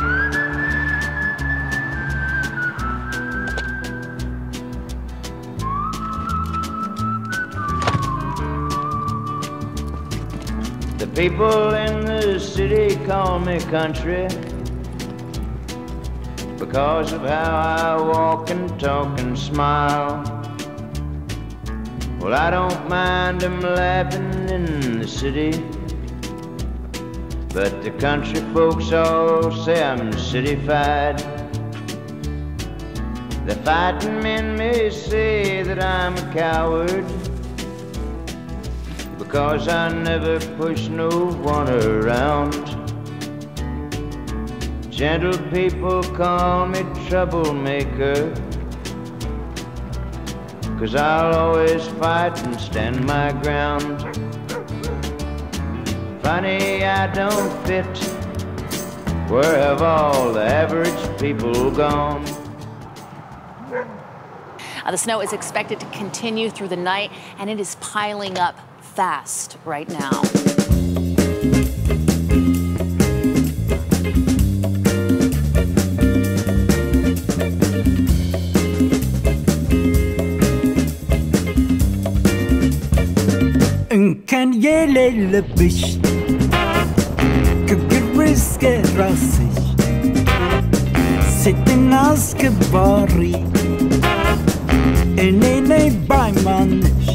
The people in the city call me country because of how I walk and talk and smile. Well, I don't mind them laughing in the city, but the country folks all say I'm cityfied. The fighting men may say that I'm a coward because I never push no one around. Gentle people call me troublemaker. Cause I'll always fight and stand my ground. Funny, I don't fit. Where have all the average people gone? Uh, the snow is expected to continue through the night, and it is piling up fast right now. እንከን የሌለብሽ ግግር እስከ ራስሽ ሴትና አስከባሪ እኔ ነኝ ባይማንሽ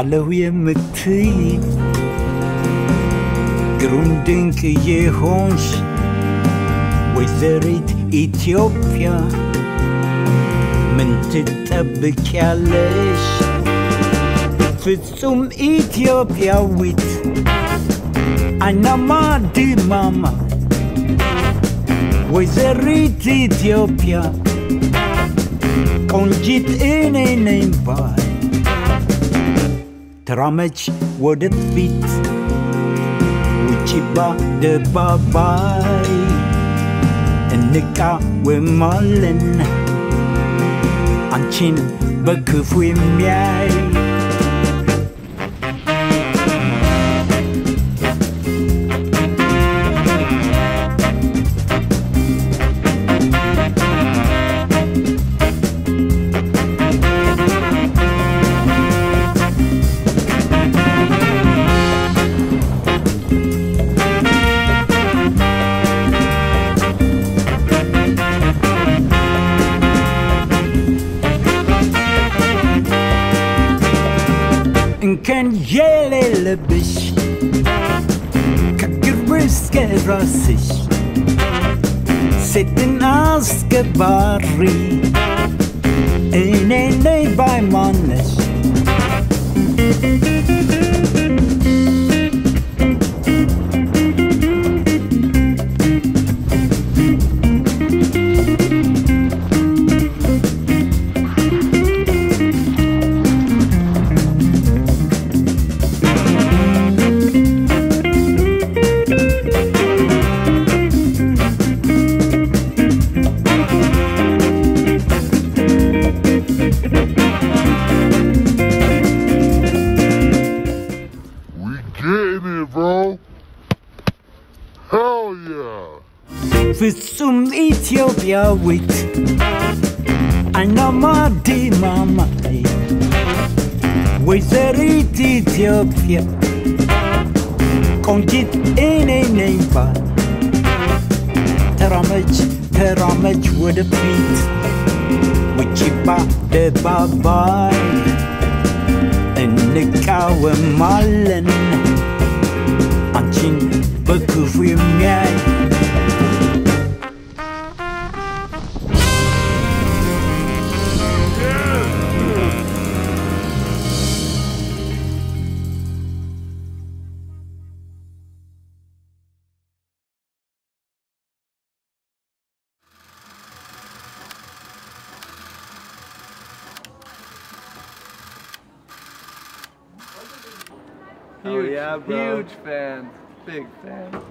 አለሁ የምትይ ግሩም ድንቅ የሆንሽ ወይዘሪት ኢትዮጵያ ምን ትጠብቂያለሽ? ፍጹም ኢትዮጵያዊት አይናማ ድማማ ወይዘሪት ኢትዮጵያ ቆንጂት እኔ ነኝ ባይ ተራመች ወደፊት ውጪባ ደባባይ እንቃወማለን አንቺን በክፉ የሚያይ Sitting Sitten als gebarri In een nee bij mannen ኢትዮጵያዊት አይናማ ድማማይ ወይዘሪት ኢትዮጵያ ቆንጂት እኔ ነኝ ባይ ተራመች ተራመች ወደፊት ውጪባ ደባባይ እንቃወማለን አንቺን በክፉ የሚያይ Huge, oh yeah, bro. Huge fan. Big fan.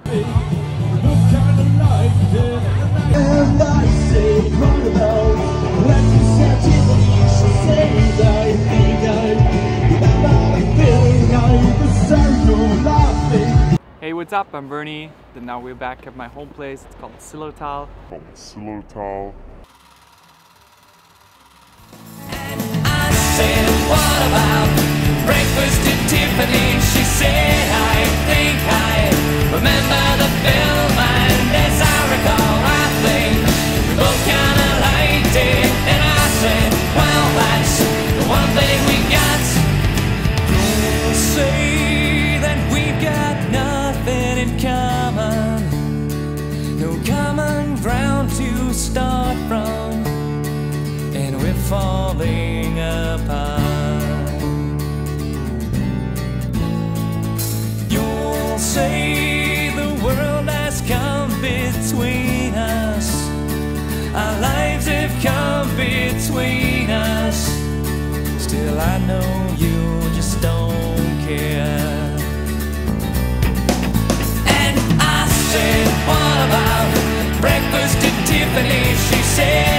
And I say, run about, let me set it, you should say that I think I, Hey, what's up? I'm Wernie. And now we're back at my home place. It's called Zillertal. From Zillertal. And I said, what about I know you just don't care. And I said, What about breakfast at Tiffany? She said.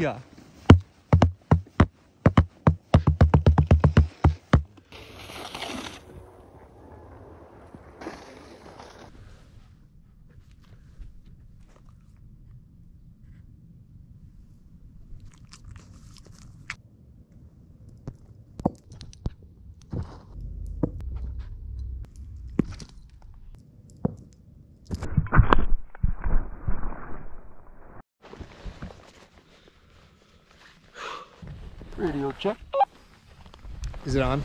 Hallelujah. Radio check. Is it on?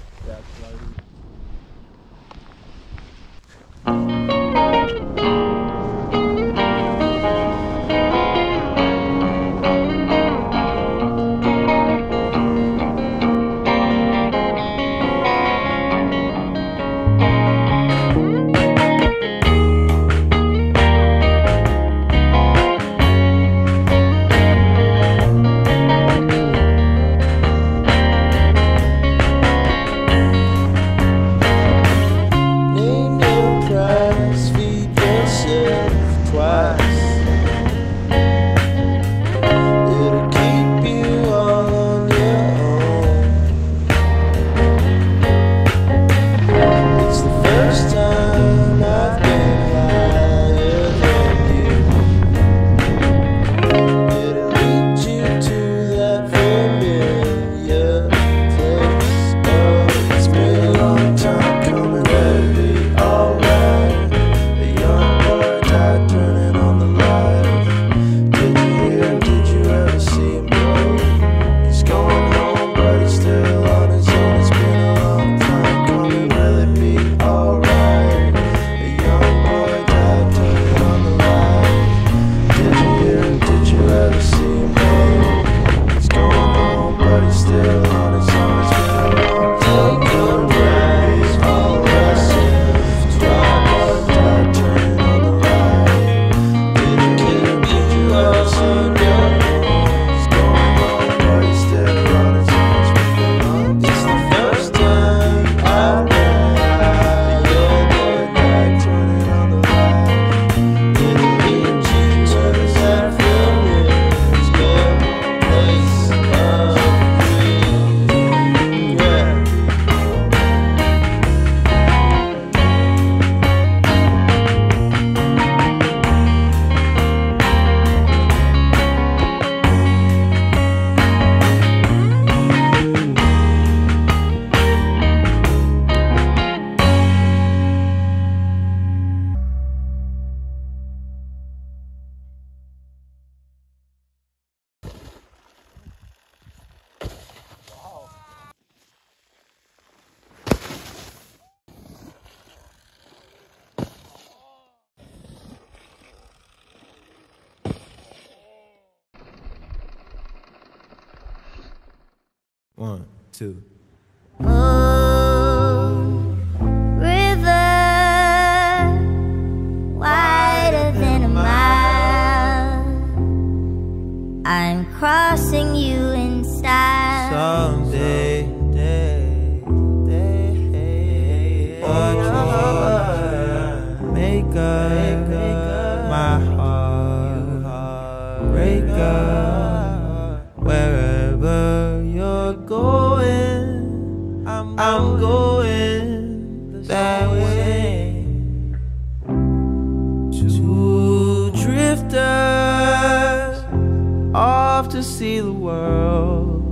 See the world.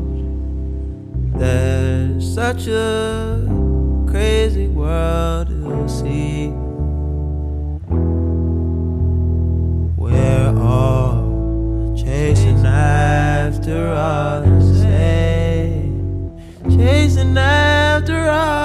There's such a crazy world to see. We're all chasing after all the same, eh? chasing after all.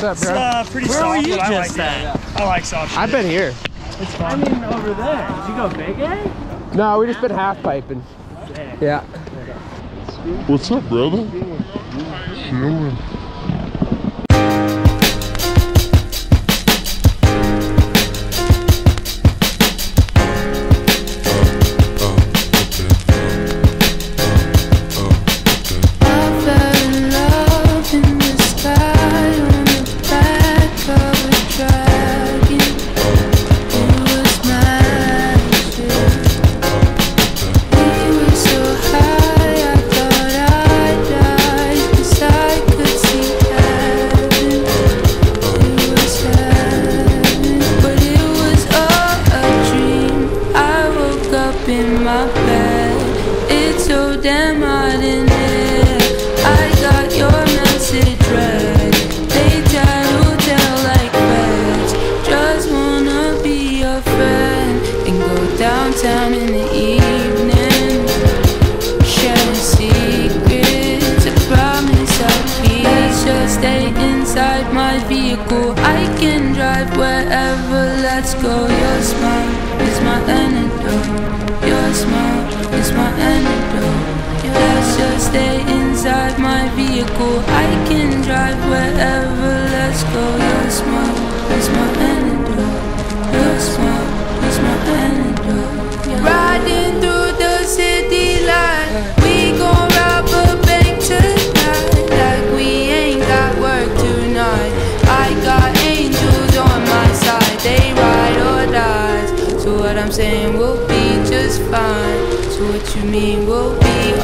What's up, It's bro? uh, pretty Where soft. were you but I just like at? it. I like soft. I've been here. It's fun. I mean, over there. Did you go big egg? No, we just been half piping. Yeah. What's up, brother? Chilling. Stay inside my vehicle. I can drive wherever. Let's go. Your smile is my antidote. Your smile is my antidote. Riding through the city light. We gon' rob a bank tonight. Like we ain't got work tonight. I got angels on my side. They ride or die. So what I'm saying will be just fine. So what you mean will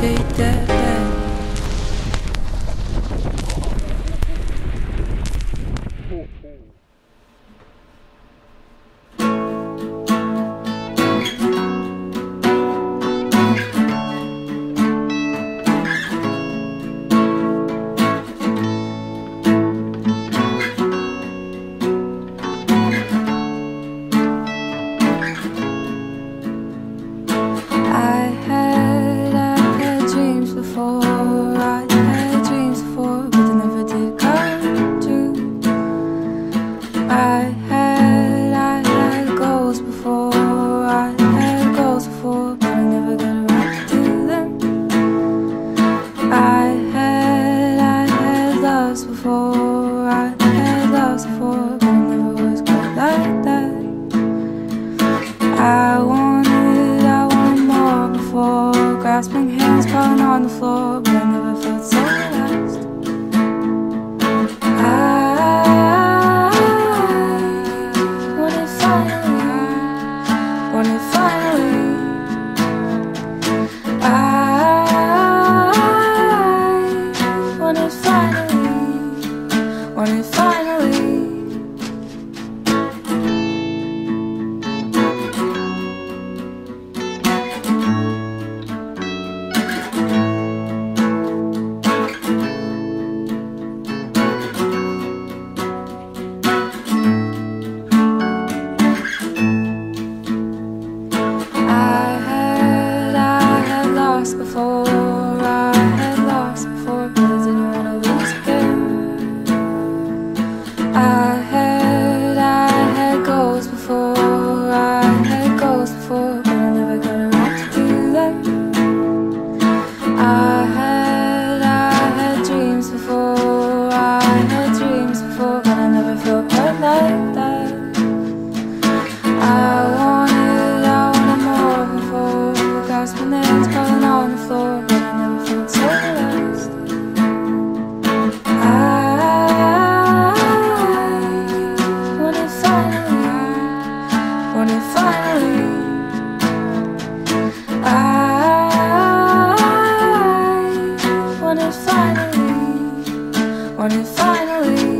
take that back. I I had goals for when it finally